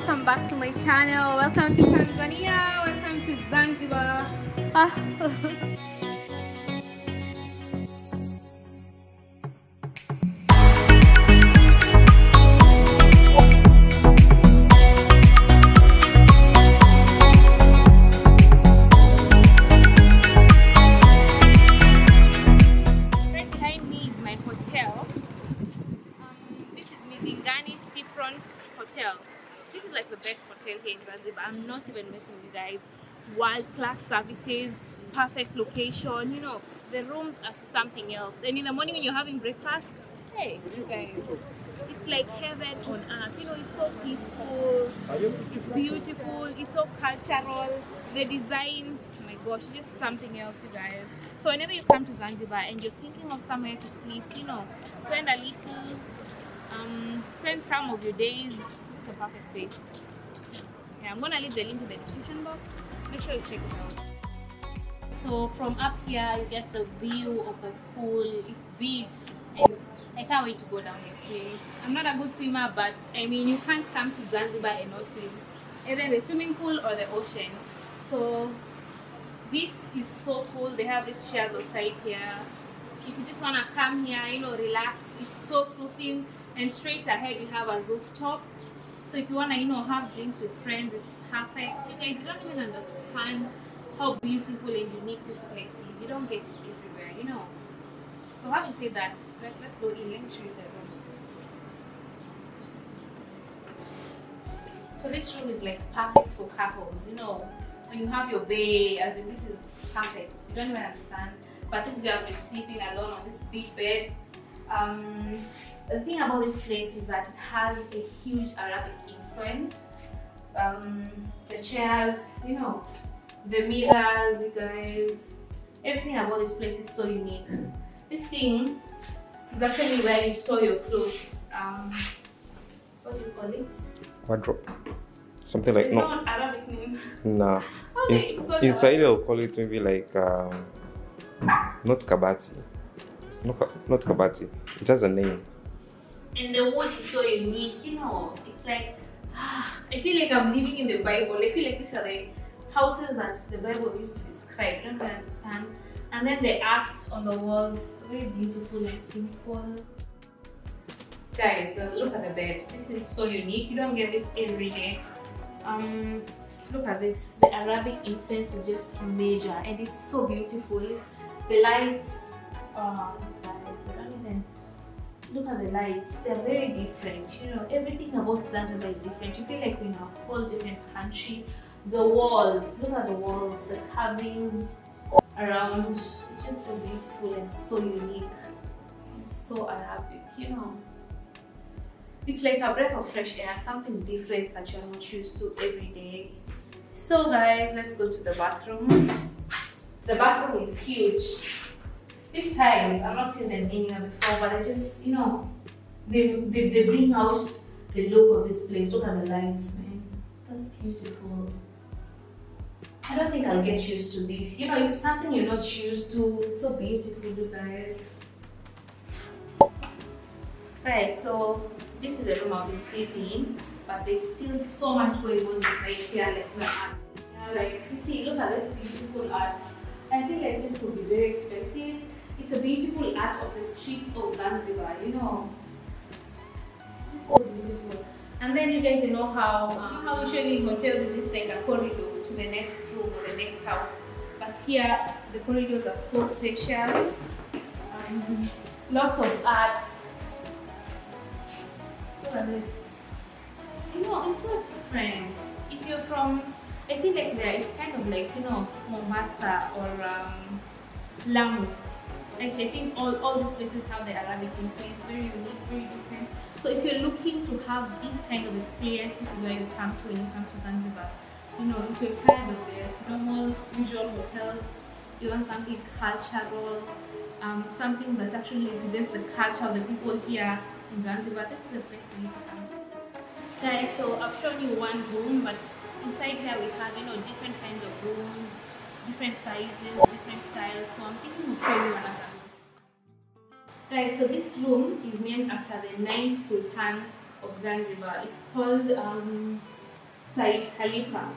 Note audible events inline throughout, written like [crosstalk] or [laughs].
welcome back to my channel. Welcome to Tanzania, welcome to Zanzibar. Ah. [laughs] even messing with you guys. World class services, perfect location. You know, the rooms are something else. And in the morning when you're having breakfast, hey, you guys, it's like heaven on earth. You know, it's so peaceful, it's beautiful, it's so cultural. The design, oh my gosh, just something else, you guys. So whenever you come to Zanzibar and you're thinking of somewhere to sleep, you know, spend a little, um, spend some of your days. It's a perfect place. I'm gonna leave the link in the description box. Make sure you check it out. So from up here, you get the view of the pool. It's big, and I can't wait to go down and swim. I'm not a good swimmer, but I mean, you can't come to Zanzibar and not swim, either the swimming pool or the ocean. So this is so cool. They have these chairs outside here. If you just wanna come here, you know, relax. It's so soothing. And straight ahead, you have a rooftop. So if you wanna, you know, have drinks with friends, it's perfect. You guys, you don't even understand how beautiful and unique this place is. You don't get it everywhere, you know. So having said that, let, let's go in. Let me show you the room. So this room is like perfect for couples, you know. When you have your bay, as in this is perfect. You don't even understand. But this is your been sleeping alone on this big bed. Um, the thing about this place is that it has a huge Arabic influence. Um, the chairs, you know, the mirrors, you guys, everything about this place is so unique. This thing is actually where you store your clothes. Um, what do you call it? Wardrobe. Something like no, not Arabic name. nah. [laughs] Okay, In, it's called in Arabic. Swahili, I'll call it maybe like um, not kabati. It's not not kabati. It has a name. And the wood is so unique, you know. It's like I feel like I'm living in the Bible. I feel like these are the houses that the Bible used to describe. I don't really understand. And then the art on the walls, very beautiful and simple. Guys, uh, look at the bed. This is so unique. You don't get this every day. Um, look at this. The Arabic influence is just major, and it's so beautiful. The lights, oh, guys, I don't even look at the lights they're very different you know everything about zanzibar is different. You feel like we're in a whole different country. The walls look at the walls the carvings around. It's just so beautiful and so unique. It's so arabic you know. It's like a breath of fresh air something different that you're not used to every day. So guys let's go to the bathroom. The bathroom is huge these tiles, I've not seen them anywhere before, but I just, you know, they, they, they bring out the look of this place. Look at the lights, man. That's beautiful. I don't think I'll get used to this. You know, it's something you're not used to. It's so beautiful, you guys. Right, so this is the room I've been sleeping in, but there's still so much going on inside here, like the art. Yeah, like you see, look at this beautiful art. I feel like this could be very expensive. It's a beautiful art of the streets of Zanzibar, you know. It's so beautiful. And then you guys you know how um, how usually hotels it's just like a corridor to the next room or the next house. But here the corridors are so spacious. Um, lots of art. Look at this. You know, it's so different. If you're from I feel like there it's kind of like, you know, Mombasa or um, Lamu. Like I think all, all these places have the Arabic influence, very unique, very different. So if you're looking to have this kind of experience, this is where you come to when you come to Zanzibar. You know, if you're tired of the normal, usual hotels, you want something cultural, um, something that actually represents the culture of the people here in Zanzibar, this is the place for you to come. Guys, so I've shown you one room, but inside here we have, you know, different kinds of rooms, different sizes, different styles. So I'm thinking of you another room. Guys, so this room is named after the ninth Sultan of Zanzibar. It's called um, Said Khalifa.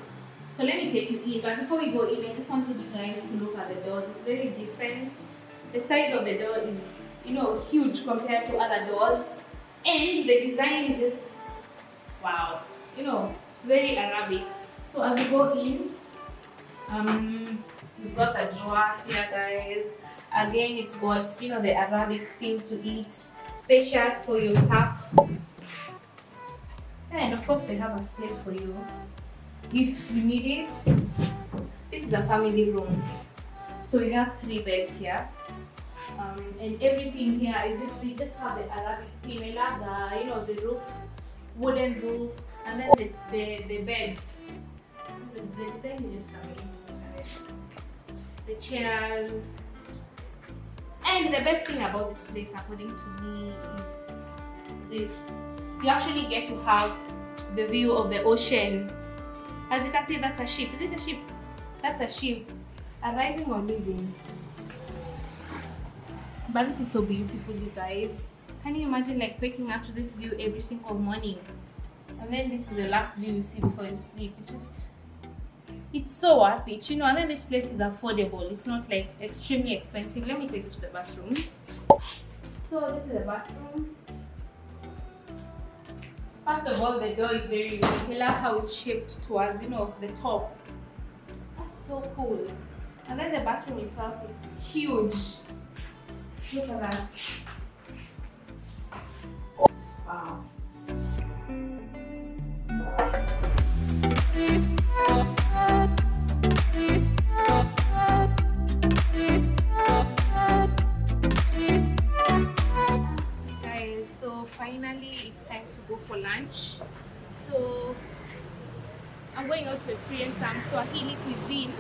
So let me take you in. But before we go in, I just wanted you guys to look at the doors. It's very different. The size of the door is, you know, huge compared to other doors. And the design is just, wow, you know, very Arabic. So as you go in, um, you've got the drawer here, guys. Again, it's got, you know, the Arabic thing to eat. Spacious for your stuff. And of course, they have a slate for you if you need it. This is a family room. So you have three beds here. Um, and everything here is just they just have the Arabic theme. I love the you know the roof, wooden roof, and then the the, the beds. The, design is just amazing. The chairs. And the best thing about this place, according to me, is this. You actually get to have the view of the ocean. As you can see, that's a ship. Is it a ship? That's a ship. Arriving or leaving. But it is so beautiful, you guys. Can you imagine like waking up to this view every single morning? And then this is the last view you see before you sleep. It's just, it's so worth it, you know. And then this place is affordable. It's not like extremely expensive. Let me take you to the bathroom. So this is the bathroom. First of all, the door is very unique. I love how it's shaped towards, you know, the top. That's so cool. And then the bathroom itself is huge. Look at that. Wow. Going out to experience some Swahili cuisine.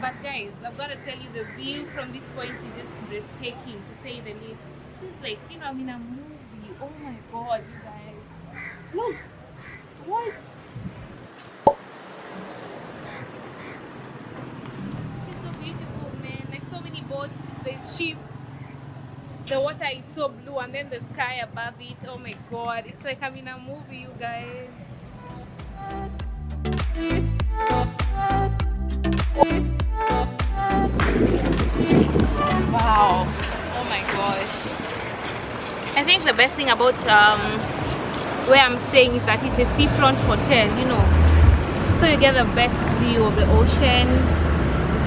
But guys, I've got to tell you, the view from this point is just breathtaking, to say the least. It feels like, you know, I'm in a movie. Oh my god, you guys. Look! What? It's so beautiful, man. Like so many boats, there's ship. The water is so blue, and then the sky above it. Oh my god, it's like I'm in a movie, you guys. Wow. Oh my gosh. I think the best thing about um, where I'm staying is that it's a seafront hotel, you know. So you get the best view of the ocean.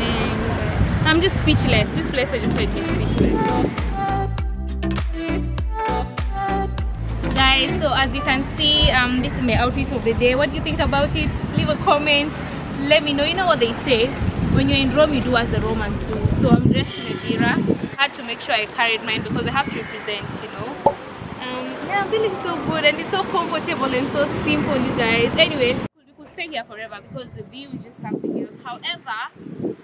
And I'm just speechless. This place has just made me speechless. Guys, so as you can see, um, this is my outfit of the day. What do you think about it? Leave a comment. Let me know. You know what they say? when you're in Rome, you do as the Romans do. So I'm dressed in a dira. had to make sure I carried mine because I have to represent, you know. Um, yeah, I'm feeling so good and it's so comfortable and so simple, you guys. Anyway, we could stay here forever because the view is just something else. However,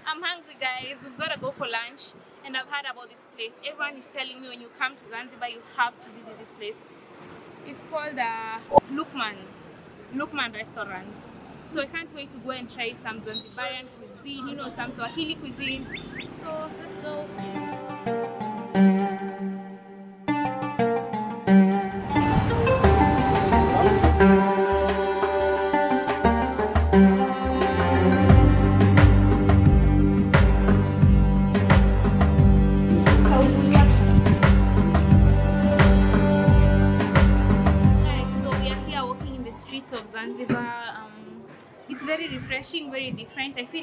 I'm hungry, guys. We've got to go for lunch. And I've heard about this place. Everyone is telling me when you come to Zanzibar, you have to visit this place. It's called uh, Lukman. Lukman Restaurant. So I can't wait to go and try some Zanzibarian cuisine, you know, some Swahili cuisine. So let's go.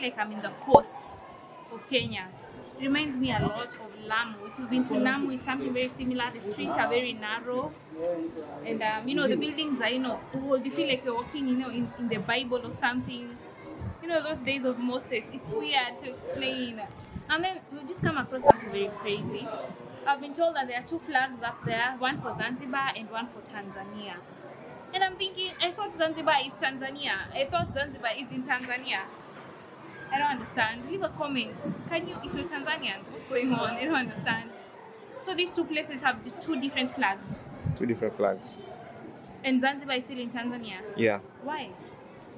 Like I'm in the coast of Kenya. It reminds me a lot of Lamu. If you've been to Lamu, it's something very similar. The streets are very narrow, and um, you know the buildings are you know old. You feel like you're walking, you know, in, in the Bible or something. You know those days of Moses. It's weird to explain. And then we just come across something very crazy. I've been told that there are two flags up there, one for Zanzibar and one for Tanzania. And I'm thinking, I thought Zanzibar is Tanzania. I thought Zanzibar is in Tanzania. I don't understand. Leave a comment. Can you, if you're Tanzanian, what's going on? I don't understand. So these two places have the two different flags. Two different flags. And Zanzibar is still in Tanzania. Yeah. Why?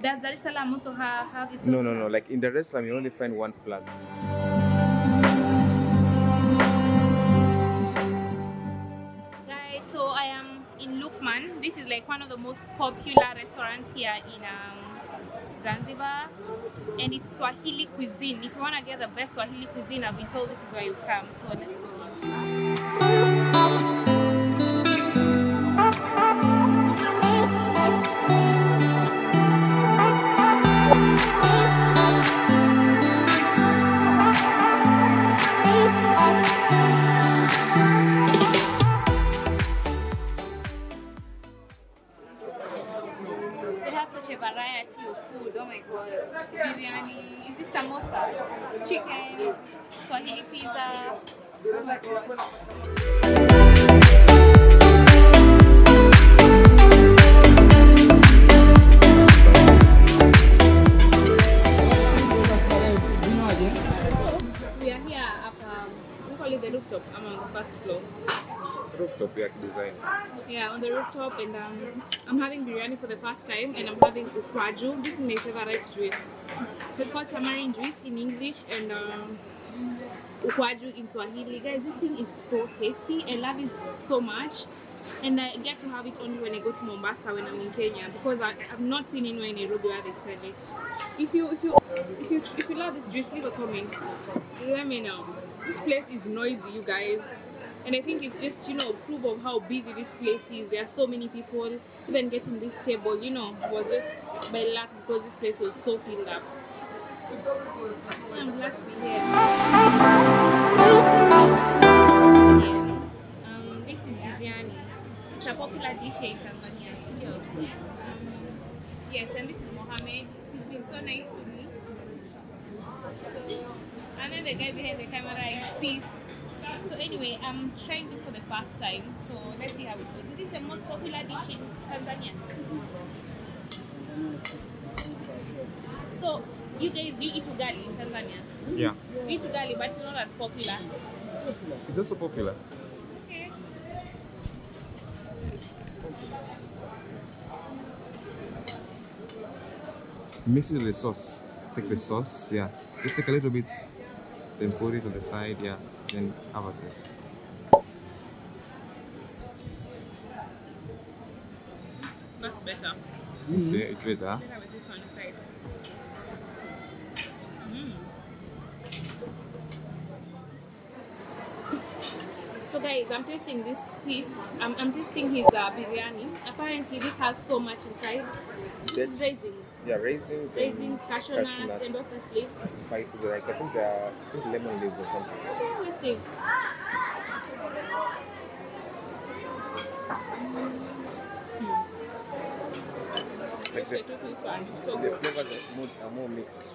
Does Dar es Salaam also ha- have its No, no, no. Like in Dar es Salaam, you only find one flag. Guys, so I am in Lukman. This is like like one of the most popular restaurants here in um, Zanzibar, and it's Swahili cuisine. If you want to get the best Swahili cuisine, I've been told this is where you come. So let's go. Have such a variety food. Oh my god. Biryani. Is this samosa? Chicken. Swahili pizza. Oh my god. Call it the rooftop. I'm on the first floor. Rooftop ya design. Yeah, on the rooftop, and um, I'm having biryani for the first time, and I'm having ukwaju. This is my favorite juice. So it's called tamarind juice in English, and um, ukwaju in Swahili. Guys, this thing is so tasty. I love it so much, and I get to have it only when I go to Mombasa when I'm in Kenya because I, I've not seen anywhere in Nairobi where they sell it. If you if you if you if you love this juice, leave a comment. Let me know. This place is noisy, you guys. And I think it's just, you know, proof of how busy this place is. There are so many people. Even getting this table, you know, was just by luck because this place was so filled up. I'm glad to be here. A popular dish here in Tanzania. Yeah. Um, yes, and this is Mohammed. He's been so nice to me. So, and then the guy behind the camera is Peace. So anyway, I'm trying this for the first time. So let's see how it goes. Is this the most popular dish in Tanzania? So you guys do you eat ugali in Tanzania? Yeah. We eat ugali, but it's not as popular. It's also popular. Mix it with the sauce. Take the sauce, yeah. Just take a little bit, then put it on the side, yeah. Then have a taste. That's better. You see, it's better. Better with this one inside. Mm. So guys, I'm tasting this piece. I'm, I'm tasting his uh, biryani. Apparently, this has so much inside. It's raisins, Yeah, raisins, raisins, cashew cashew nuts, nuts. and also sleep. spices, like I think, uh, I think lemon leaves or something. Okay, let's see. Like Okay, the, one. So the flavors are more, are more mixed.